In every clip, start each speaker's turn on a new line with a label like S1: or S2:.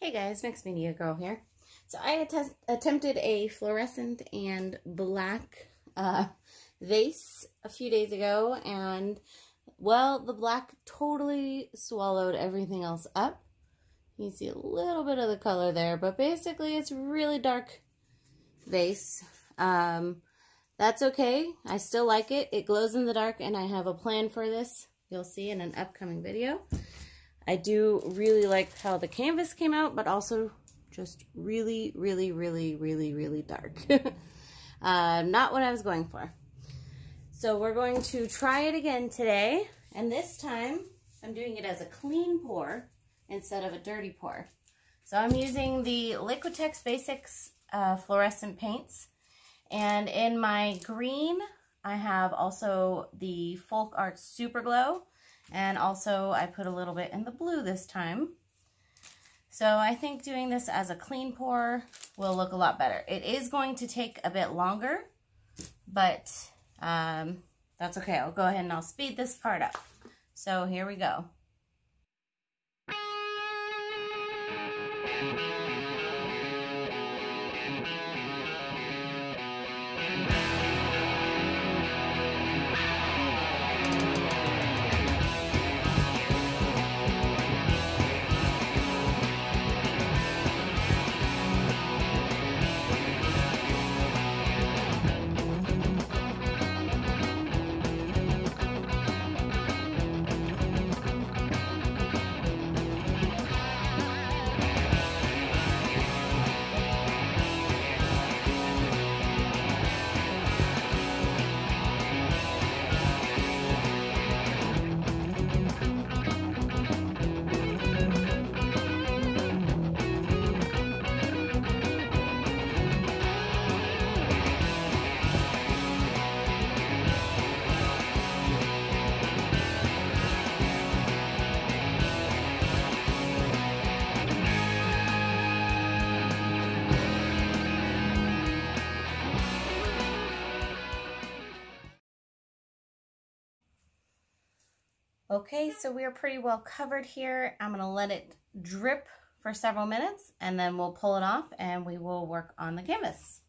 S1: Hey guys, Mixed Media Girl here. So I att attempted a fluorescent and black uh, vase a few days ago and well, the black totally swallowed everything else up. You see a little bit of the color there, but basically it's really dark vase. Um, that's okay. I still like it. It glows in the dark and I have a plan for this. You'll see in an upcoming video. I do really like how the canvas came out, but also just really, really, really, really, really dark. uh, not what I was going for. So we're going to try it again today. And this time, I'm doing it as a clean pour instead of a dirty pour. So I'm using the Liquitex Basics uh, fluorescent paints. And in my green, I have also the Folk Art Super Glow. And also I put a little bit in the blue this time. So I think doing this as a clean pour will look a lot better. It is going to take a bit longer, but um, that's okay. I'll go ahead and I'll speed this part up. So here we go. Okay, so we are pretty well covered here. I'm to let it drip for several minutes and then we'll pull it off and we will work on the canvas.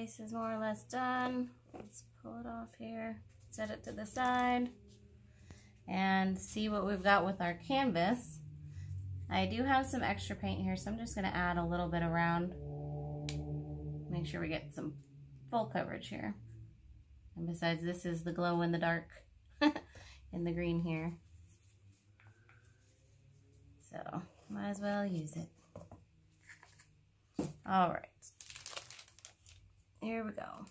S1: Base is more or less done. Let's pull it off here, set it to the side, and see what we've got with our canvas. I do have some extra paint here, so I'm just going to add a little bit around. Make sure we get some full coverage here. And besides, this is the glow in the dark in the green here. So, might as well use it. All right. Here we go.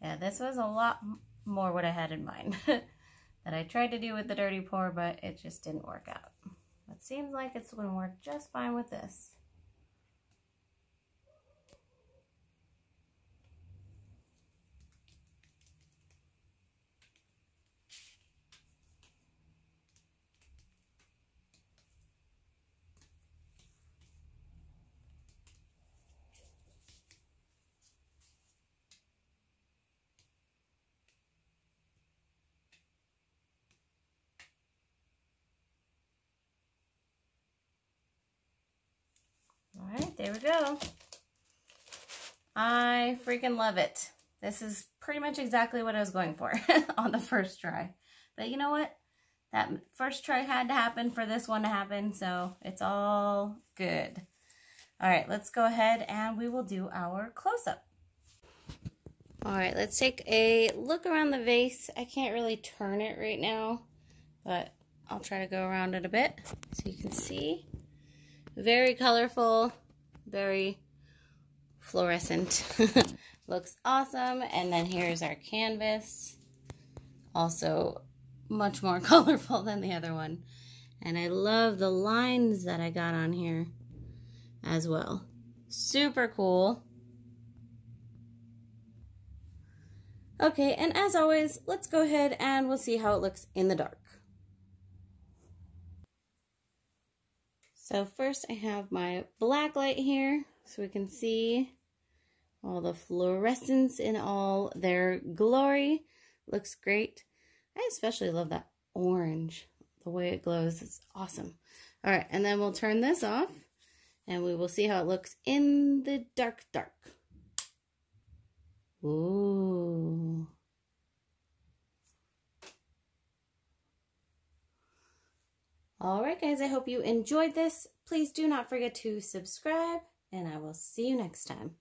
S1: Yeah, this was a lot more what I had in mind that I tried to do with the dirty pour, but it just didn't work out. It seems like it's going to work just fine with this. There we go. I freaking love it. This is pretty much exactly what I was going for on the first try. But you know what? That first try had to happen for this one to happen, so it's all good. All right, let's go ahead and we will do our close-up. All right, let's take a look around the vase. I can't really turn it right now, but I'll try to go around it a bit so you can see. Very colorful, very fluorescent. Looks awesome. And then here's our canvas. Also much more colorful than the other one. And I love the lines that I got on here as well. Super cool. Okay, and as always, let's go ahead and we'll see how it looks in the dark. So first I have my black light here so we can see all the fluorescence in all their glory. Looks great. I especially love that orange, the way it glows. It's awesome. All right, and then we'll turn this off and we will see how it looks in the dark, dark. Ooh. Alright guys, I hope you enjoyed this. Please do not forget to subscribe and I will see you next time.